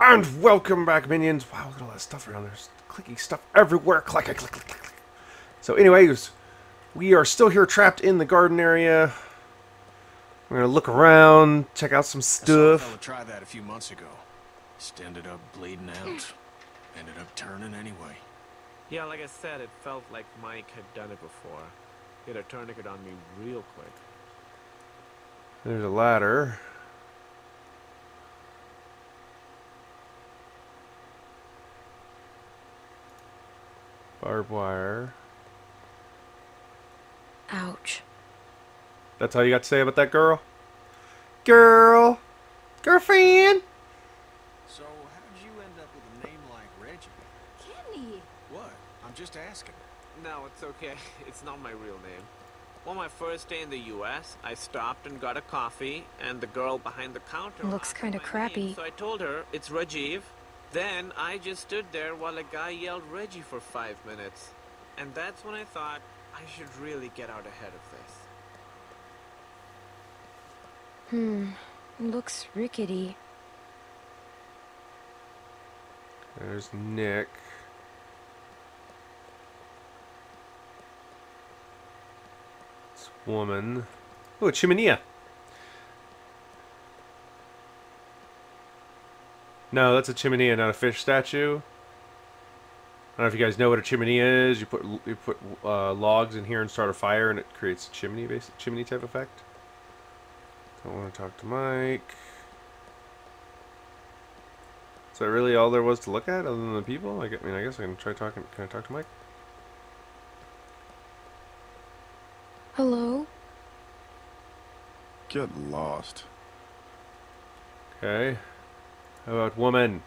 And welcome back, minions. Wow, look at all that stuff around there. There's clicky stuff everywhere. Click, click, click, click, click. So, anyways, we are still here trapped in the garden area. We're gonna look around, check out some stuff. I saw a fella stuff. try that a few months ago. Just ended up bleeding out. ended up turning anyway. Yeah, like I said, it felt like Mike had done it before. He had a tourniquet on me real quick. There's a ladder. Barbed wire. Ouch. That's all you got to say about that girl? Girl! Girlfriend! So, how'd you end up with a name like Reggie? Kenny! What? I'm just asking. No, it's okay. It's not my real name. On my first day in the U.S., I stopped and got a coffee, and the girl behind the counter Looks kinda my name, crappy. So I told her it's Rajiv. Then I just stood there while a guy yelled Reggie for five minutes, and that's when I thought I should really get out ahead of this. Hmm. Looks rickety. There's Nick. This woman. Oh, a chimenea. No, that's a chimenea, not a fish statue. I don't know if you guys know what a chimenea is. You put you put uh, logs in here and start a fire, and it creates a chimney, basic chimney type effect. Don't want to talk to Mike. Is that really all there was to look at, other than the people? I mean, I guess I can try talking. Can I talk to Mike? Hello? Get lost. Okay. How about woman?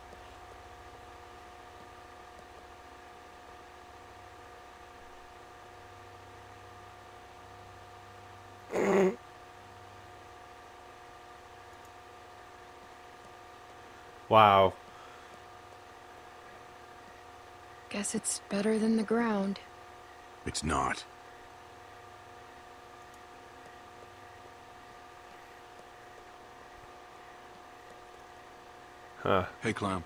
wow. Guess it's better than the ground. It's not. Huh. Hey, Clown.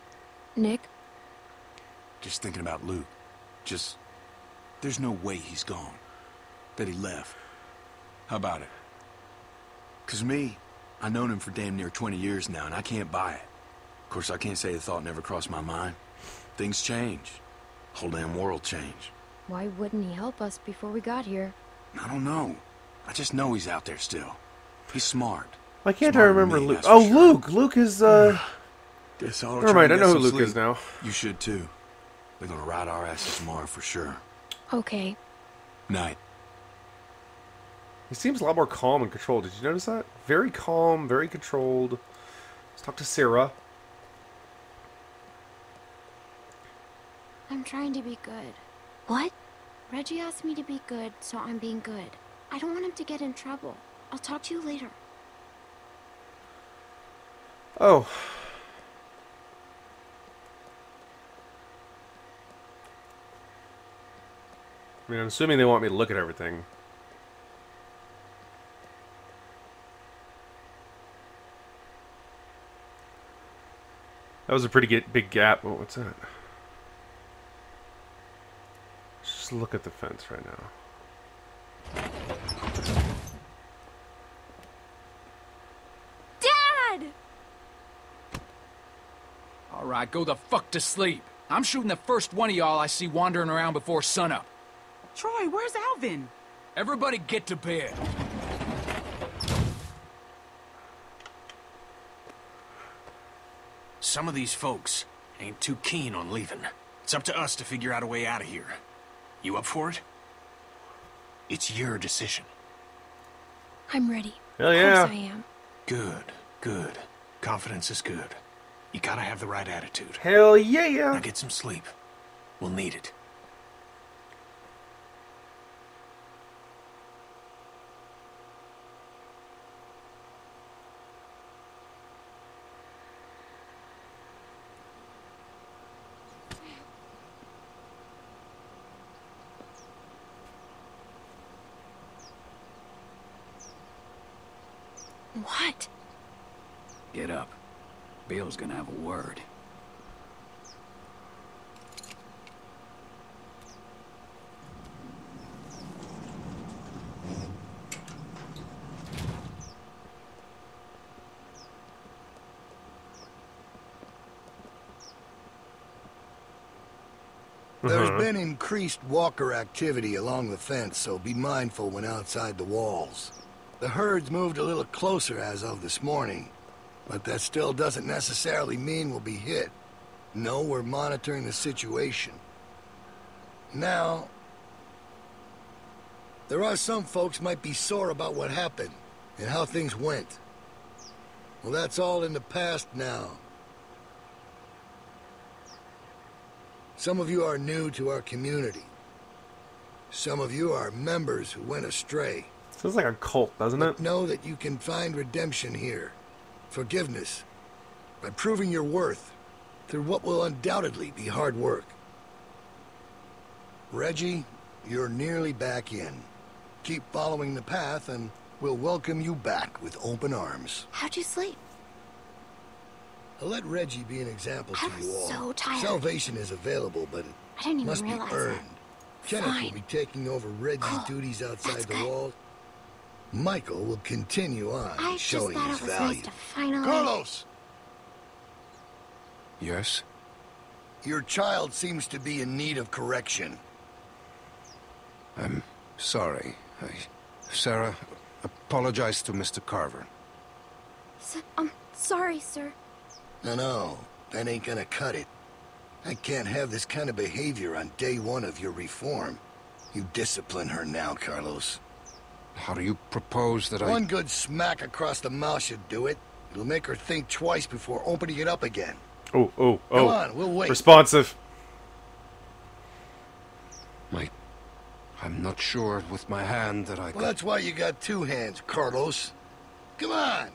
Nick? Just thinking about Luke. Just... There's no way he's gone. That he left. How about it? Cause me, I've known him for damn near 20 years now, and I can't buy it. Of course, I can't say the thought never crossed my mind. Things change. Whole damn world change. Why wouldn't he help us before we got here? I don't know. I just know he's out there still. He's smart. Why can't I Smarter than remember me, Luke? Oh, sure. Luke! Luke is, uh... Guess I'll Never mind, I know who some Luke is now. You should too. They're gonna ride our asses tomorrow for sure. Okay. Night. He seems a lot more calm and controlled. Did you notice that? Very calm, very controlled. Let's talk to Sarah. I'm trying to be good. What? Reggie asked me to be good, so I'm being good. I don't want him to get in trouble. I'll talk to you later. Oh. I mean, I'm assuming they want me to look at everything. That was a pretty get, big gap. Oh, what's that? Let's just look at the fence right now. Dad! All right, go the fuck to sleep. I'm shooting the first one of y'all I see wandering around before sunup. Troy, where's Alvin? Everybody get to bed. Some of these folks ain't too keen on leaving. It's up to us to figure out a way out of here. You up for it? It's your decision. I'm ready. Hell yeah. Of yeah. course I am. Good, good. Confidence is good. You gotta have the right attitude. Hell yeah! Now get some sleep. We'll need it. What? Get up. Bill's gonna have a word. There's mm-hmm. been increased walker activity along the fence, so be mindful when outside the walls. The herd's moved a little closer as of this morning, but that still doesn't necessarily mean we'll be hit. No, we're monitoring the situation. Now, there are some folks might be sore about what happened and how things went. Well, that's all in the past now. Some of you are new to our community. Some of you are members who went astray. Sounds like a cult, doesn't it? Know that you can find redemption here, forgiveness, by proving your worth through what will undoubtedly be hard work. Reggie, you're nearly back in. Keep following the path and we'll welcome you back with open arms. How'd you sleep? I'll let Reggie be an example I to you all. so tired. Salvation is available, but it I didn't even must be earned. that. Kenneth will be taking over Reggie's Cool. duties outside That's the good. walls. Michael will continue on, I just showing thought his it was value. nice to finally. Carlos, Yes? your child seems to be in need of correction. I'm sorry. I... Sarah, apologize to Mr. Carver. S- I'm sorry, sir. No, no, that ain't gonna cut it. I can't have this kind of behavior on day one of your reform. You discipline her now, Carlos. How do you propose that I... One good smack across the mouth should do it. It'll make her think twice before opening it up again. Oh, oh, oh. Come on, we'll wait. Responsive. My... I'm not sure with my hand that I Well, could... that's why you got two hands, Carlos. Come on.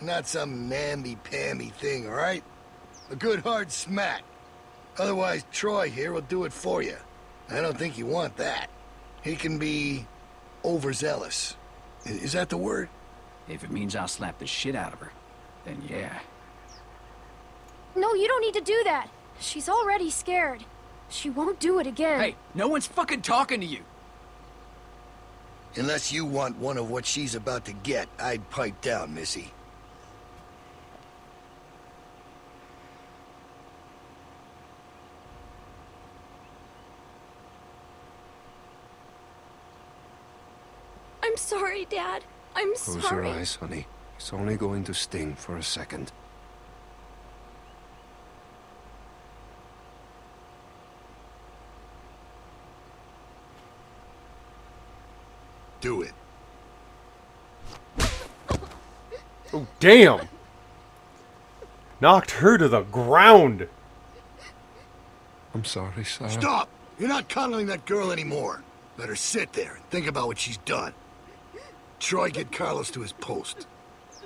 Not some namby-pamby thing, all right? A good hard smack. Otherwise, Troy here will do it for you. I don't think you want that. He can be overzealous. Is that the word? If it means I'll slap the shit out of her, then yeah. No, you don't need to do that. She's already scared. She won't do it again. Hey, no one's fucking talking to you. Unless you want one of what she's about to get, I'd pipe down, Missy. I'm sorry, Dad. I'm Close sorry. Close your eyes, honey. It's only going to sting for a second. Do it. Oh, damn. Knocked her to the ground. I'm sorry, Sarah. Stop! You're not coddling that girl anymore. Let her sit there and think about what she's done. Troy, get Carlos to his post.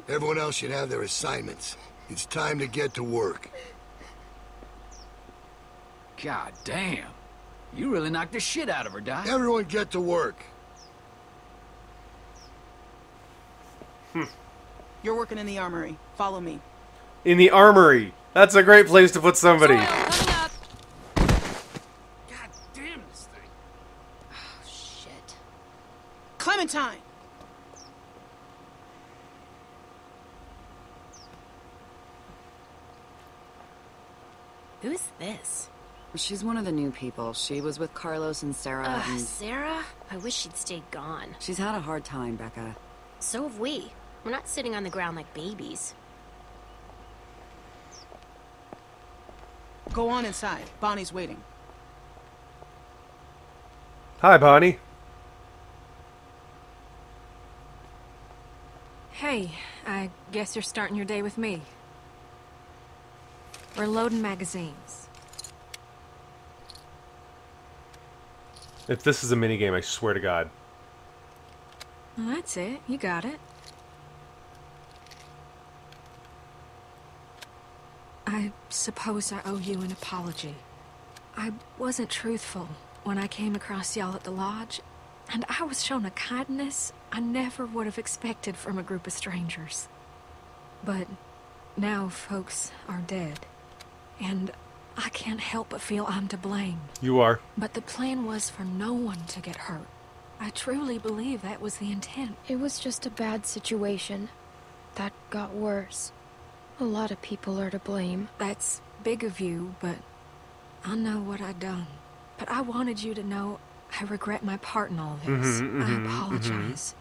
Everyone else should have their assignments. It's time to get to work. God damn. You really knocked the shit out of her, Doc. Everyone get to work. Hmm. You're working in the armory. Follow me. In the armory. That's a great place to put somebody. God damn this thing. Shit. Clementine! Who's this? She's one of the new people. She was with Carlos and Sarah, Ugh, and Sarah? I wish she'd stayed gone. she's had a hard time, Becca. So have we. We're not sitting on the ground like babies. Go on inside. Bonnie's waiting. Hi, Bonnie. Hey, I guess you're starting your day with me. We're loading magazines. If this is a minigame, I swear to God. Well, that's it. You got it. I suppose I owe you an apology. I wasn't truthful when I came across y'all at the lodge, and I was shown a kindness I never would have expected from a group of strangers. But now folks are dead, and I can't help but feel I'm to blame. You are. But the plan was for no one to get hurt. I truly believe that was the intent. It was just a bad situation. That got worse. A lot of people are to blame. That's big of you, but I know what I done. But I wanted you to know I regret my part in all this. Mhm, I mhm, apologize.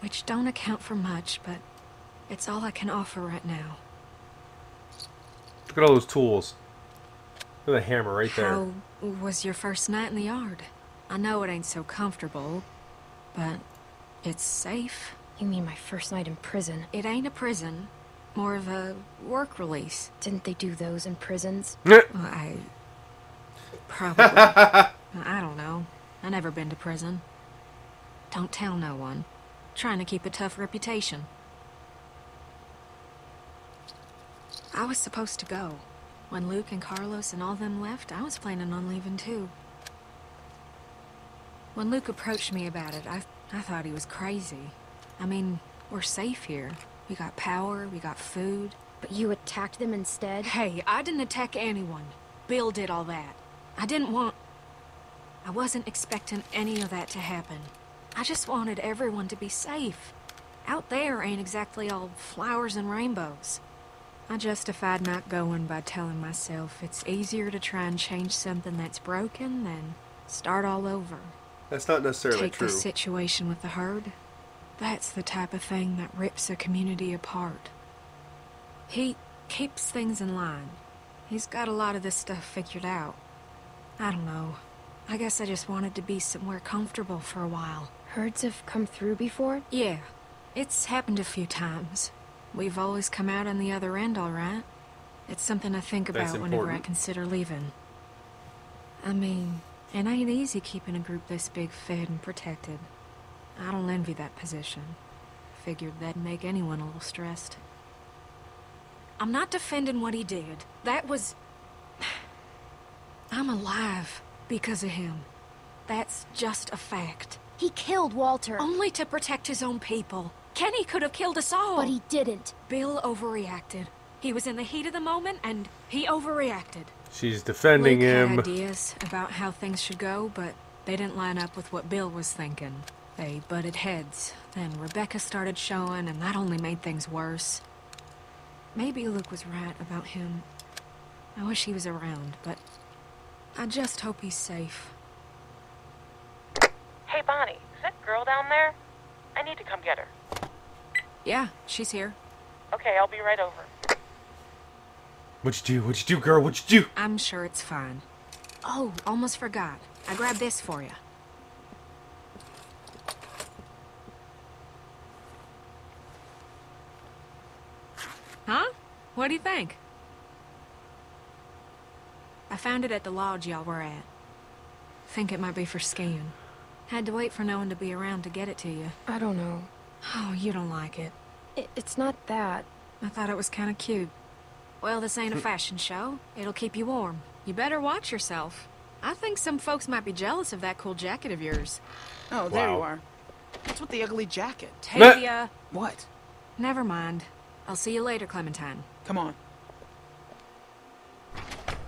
Which don't account for much, but it's all I can offer right now. Look at all those tools. Look at the hammer right there. How was your first night in the yard? I know it ain't so comfortable, but it's safe. You mean my first night in prison? It ain't a prison, more of a work release. Didn't they do those in prisons? Well, I probably. I don't know. I never been to prison. Don't tell no one. Trying to keep a tough reputation. I was supposed to go. When Luke and Carlos and all them left, I was planning on leaving too. When Luke approached me about it, I, I thought he was crazy. I mean, we're safe here. We got power, we got food. But you attacked them instead? Hey, I didn't attack anyone. Bill did all that. I didn't want... I wasn't expecting any of that to happen. I just wanted everyone to be safe. Out there ain't exactly all flowers and rainbows. I justified not going by telling myself it's easier to try and change something that's broken than start all over. That's not necessarily Take true. the situation with the herd. That's the type of thing that rips a community apart. He keeps things in line. He's got a lot of this stuff figured out. I don't know. I guess I just wanted to be somewhere comfortable for a while. Herds have come through before? Yeah, it's happened a few times. We've always come out on the other end all right. It's something I think about whenever I consider leaving. I mean, it ain't easy keeping a group this big fed and protected. I don't envy that position. Figured that'd make anyone a little stressed. I'm not defending what he did. That was... I'm alive because of him. That's just a fact. He killed Walter. Only to protect his own people. Kenny could have killed us all. But he didn't. Bill overreacted. He was in the heat of the moment, and he overreacted. She's defending Luke him. had ideas about how things should go, but they didn't line up with what Bill was thinking. They butted heads. Then Rebecca started showing, and that only made things worse. Maybe Luke was right about him. I wish he was around, but I just hope he's safe. Hey, Bonnie, is that girl down there? I need to come get her. Yeah, she's here. Okay, I'll be right over. What'd you do? What'd you do, girl? What'd you do? I'm sure it's fine. Oh, almost forgot. I grabbed this for you. Huh? What do you think? I found it at the lodge y'all were at. Think it might be for skiing. Had to wait for no one to be around to get it to you. I don't know. Oh, you don't like it. It, it's not that. I thought it was kind of cute. Well, this ain't a hmm. fashion show. It'll keep you warm. You better watch yourself. I think some folks might be jealous of that cool jacket of yours. Oh, there you are. What's with the ugly jacket? Tavia! What? Never mind. I'll see you later, Clementine. Come on.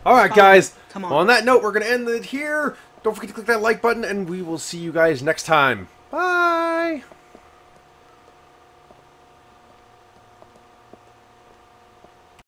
All right, Fine. guys. Come on. Well, on that note, we're going to end it here. Don't forget to click that like button, and we will see you guys next time. Bye.